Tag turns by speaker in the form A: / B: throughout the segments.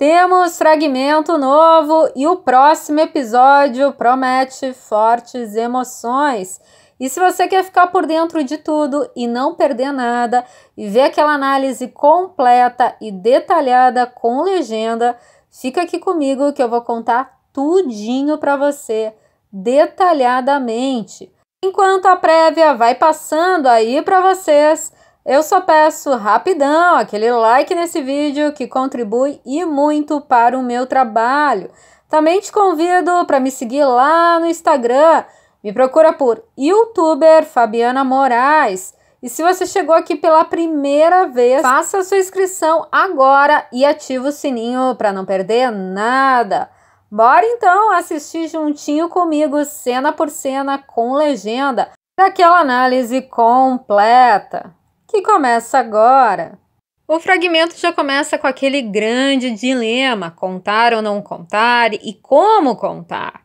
A: Temos fragmento novo e o próximo episódio promete fortes emoções. E se você quer ficar por dentro de tudo e não perder nada e ver aquela análise completa e detalhada com legenda, fica aqui comigo que eu vou contar tudinho para você detalhadamente. Enquanto a prévia vai passando aí para vocês, eu só peço rapidão aquele like nesse vídeo que contribui e muito para o meu trabalho. Também te convido para me seguir lá no Instagram. Me procura por youtuber Fabiana Moraes. E se você chegou aqui pela primeira vez, faça a sua inscrição agora e ative o sininho para não perder nada. Bora então assistir juntinho comigo, cena por cena, com legenda, daquela análise completa que começa agora. O fragmento já começa com aquele grande dilema: contar ou não contar e como contar.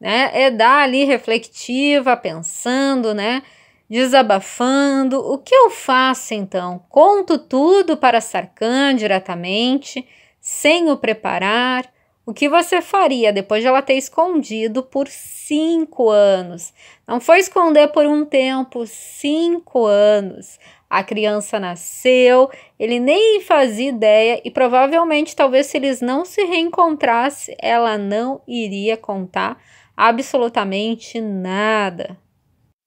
A: Né? É dar ali reflexiva, pensando, né? Desabafando. O que eu faço então? Conto tudo para Sarkan diretamente, sem o preparar. O que você faria depois de ela ter escondido por cinco anos? Não foi esconder por um tempo, cinco anos. A criança nasceu, ele nem fazia ideia e provavelmente, talvez, se eles não se reencontrassem, ela não iria contar absolutamente nada.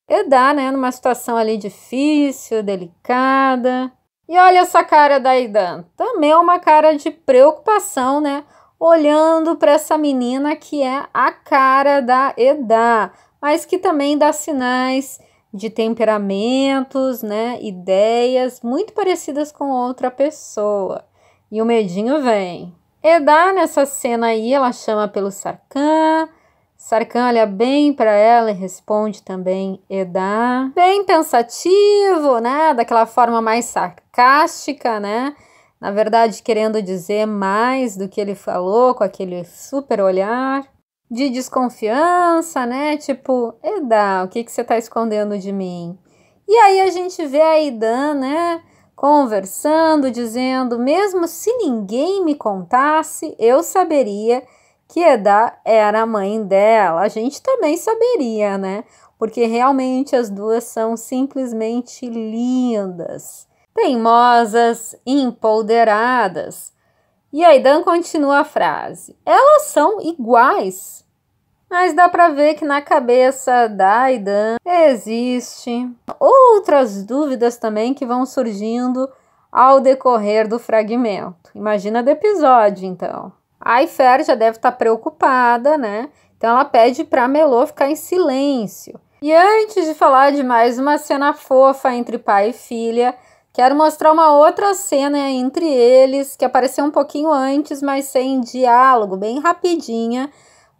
A: E dá, né, numa situação ali difícil, delicada. E olha essa cara da Aidan, também é uma cara de preocupação, né? Olhando para essa menina que é a cara da Eda, mas que também dá sinais de temperamentos, né, ideias muito parecidas com outra pessoa. E o medinho vem. Eda, nessa cena aí, ela chama pelo Sarkan. Sarkan olha bem para ela e responde também Eda. Bem pensativo, né, daquela forma mais sarcástica, né? Na verdade, querendo dizer mais do que ele falou com aquele super olhar de desconfiança, né? Tipo, Eda, o que, que você tá escondendo de mim? E aí a gente vê a Idan, né? Conversando, dizendo: mesmo se ninguém me contasse, eu saberia que Eda era a mãe dela. A gente também saberia, né? Porque realmente as duas são simplesmente lindas, teimosas, empoderadas. E a Idan continua a frase: elas são iguais. Mas dá para ver que na cabeça da Aidan existe outras dúvidas também que vão surgindo ao decorrer do fragmento. Imagina do episódio, então. A Ifer já deve estar tá preocupada, né? Então ela pede para Melô ficar em silêncio. E antes de falar de mais uma cena fofa entre pai e filha, quero mostrar uma outra cena entre eles que apareceu um pouquinho antes, mas sem diálogo, bem rapidinha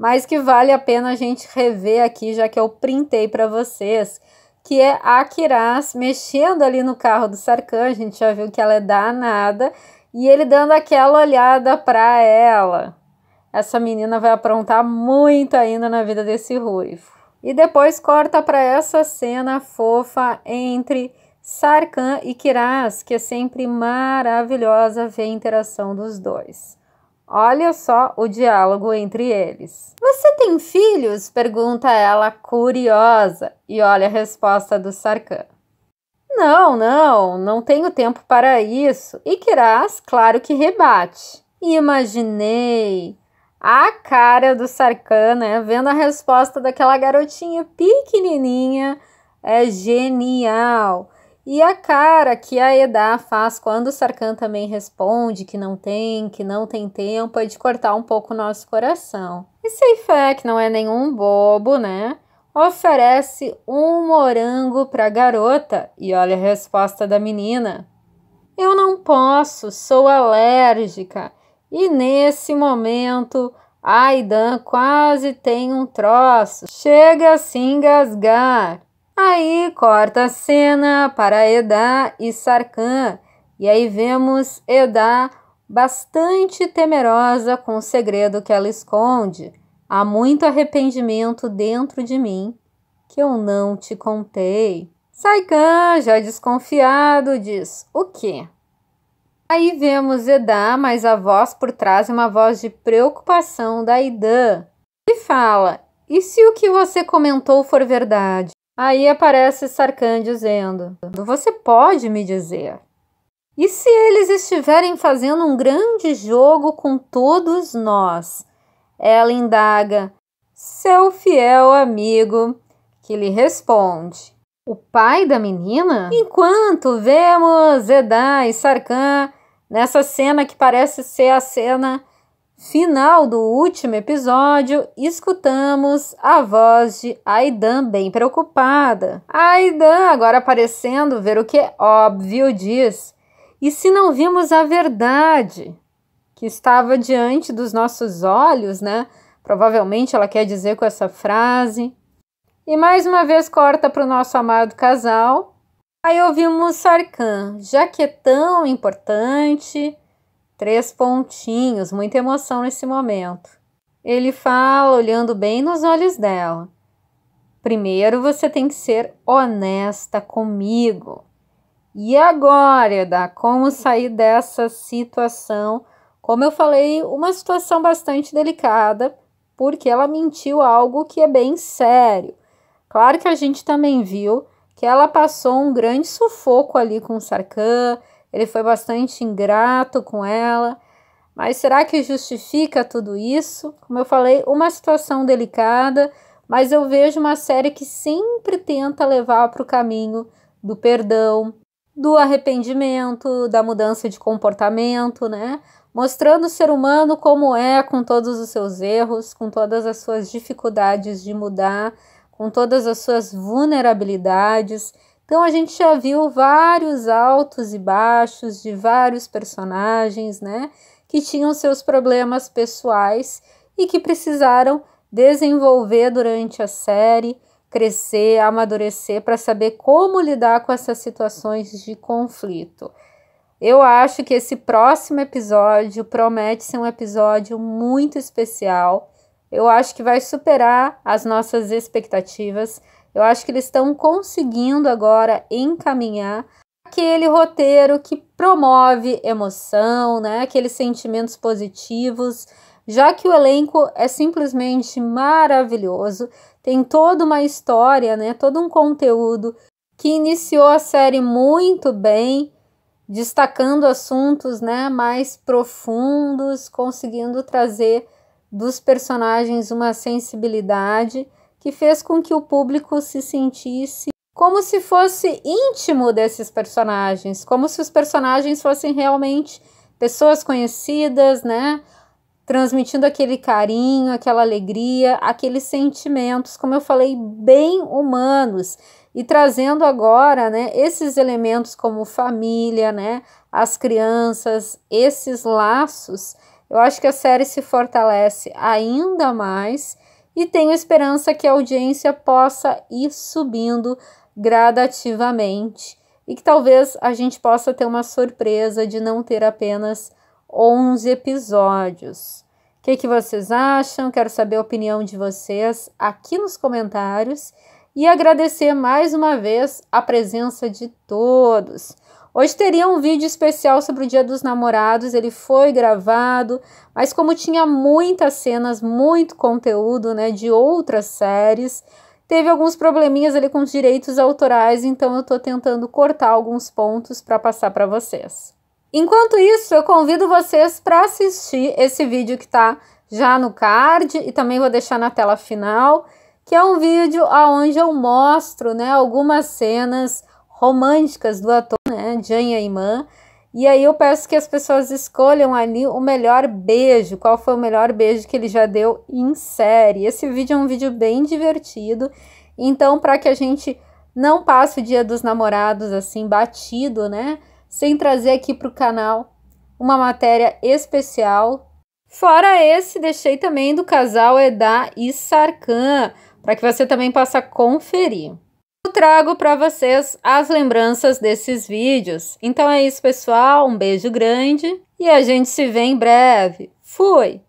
A: mas que vale a pena a gente rever aqui, já que eu printei para vocês, que é a Kiraz mexendo ali no carro do Sarkhan, a gente já viu que ela é danada, e ele dando aquela olhada para ela. Essa menina vai aprontar muito ainda na vida desse ruivo. E depois corta para essa cena fofa entre Sarkhan e Kiraz, que é sempre maravilhosa ver a interação dos dois. Olha só o diálogo entre eles. Você tem filhos? pergunta ela, curiosa, e olha a resposta do Sarkhan. Não, não, não tenho tempo para isso. E Kiraz, claro que rebate. Imaginei a cara do Sarkhan, né, vendo a resposta daquela garotinha pequenininha, é genial. E a cara que a Eda faz quando o Sarkhan também responde que não tem, que não tem tempo, é de cortar um pouco o nosso coração. E Seifé, que não é nenhum bobo, né? Oferece um morango para a garota e olha a resposta da menina. Eu não posso, sou alérgica. E nesse momento, Aidan quase tem um troço, chega a se engasgar. Aí corta a cena para Eda e Sarkhan, e aí vemos Eda bastante temerosa com o segredo que ela esconde. Há muito arrependimento dentro de mim que eu não te contei. Saikan, já desconfiado, diz: O quê? Aí vemos Edá, mas a voz por trás é uma voz de preocupação da Idan. E fala: E se o que você comentou for verdade? Aí aparece Sarkhan dizendo: Você pode me dizer? E se eles estiverem fazendo um grande jogo com todos nós? Ela indaga: Seu fiel amigo, que lhe responde: O pai da menina? Enquanto vemos Zedá e Sarkhan nessa cena que parece ser a cena final do último episódio, escutamos a voz de Aidan bem preocupada. Aidan, agora aparecendo, ver o que é óbvio, diz: E se não vimos a verdade que estava diante dos nossos olhos, né? Provavelmente ela quer dizer com essa frase. E mais uma vez corta para o nosso amado casal. Aí ouvimos Sarkhan, já que é tão importante, Três pontinhos, muita emoção nesse momento. Ele fala olhando bem nos olhos dela. Primeiro você tem que ser honesta comigo. E agora, Eda, como sair dessa situação? Como eu falei, uma situação bastante delicada, porque ela mentiu algo que é bem sério. Claro que a gente também viu que ela passou um grande sufoco ali com o Sarkhan, ele foi bastante ingrato com ela. Mas será que justifica tudo isso? Como eu falei, uma situação delicada, mas eu vejo uma série que sempre tenta levar para o caminho do perdão, do arrependimento, da mudança de comportamento, né? Mostrando o ser humano como é, com todos os seus erros, com todas as suas dificuldades de mudar, com todas as suas vulnerabilidades então a gente já viu vários altos e baixos de vários personagens, né, que tinham seus problemas pessoais e que precisaram desenvolver durante a série, crescer, amadurecer para saber como lidar com essas situações de conflito. Eu acho que esse próximo episódio promete ser um episódio muito especial. Eu acho que vai superar as nossas expectativas. Eu acho que eles estão conseguindo agora encaminhar aquele roteiro que promove emoção, né? Aqueles sentimentos positivos, já que o elenco é simplesmente maravilhoso, tem toda uma história, né? Todo um conteúdo que iniciou a série muito bem, destacando assuntos, né, mais profundos, conseguindo trazer dos personagens uma sensibilidade que fez com que o público se sentisse como se fosse íntimo desses personagens, como se os personagens fossem realmente pessoas conhecidas, né? Transmitindo aquele carinho, aquela alegria, aqueles sentimentos, como eu falei, bem humanos e trazendo agora, né, esses elementos como família, né, as crianças, esses laços. Eu acho que a série se fortalece ainda mais e tenho esperança que a audiência possa ir subindo gradativamente e que talvez a gente possa ter uma surpresa de não ter apenas 11 episódios. O que, que vocês acham? Quero saber a opinião de vocês aqui nos comentários e agradecer mais uma vez a presença de todos. Hoje teria um vídeo especial sobre o Dia dos Namorados, ele foi gravado, mas como tinha muitas cenas, muito conteúdo, né, de outras séries, teve alguns probleminhas ali com os direitos autorais, então eu tô tentando cortar alguns pontos para passar para vocês. Enquanto isso, eu convido vocês para assistir esse vídeo que tá já no card e também vou deixar na tela final, que é um vídeo aonde eu mostro, né, algumas cenas românticas do ator, né, Jan Iman. E aí eu peço que as pessoas escolham ali o melhor beijo, qual foi o melhor beijo que ele já deu em série. Esse vídeo é um vídeo bem divertido, então para que a gente não passe o dia dos namorados assim batido, né, sem trazer aqui para o canal uma matéria especial. Fora esse, deixei também do casal Eda e Sarkan, para que você também possa conferir trago para vocês as lembranças desses vídeos. Então é isso, pessoal. Um beijo grande e a gente se vê em breve. Fui!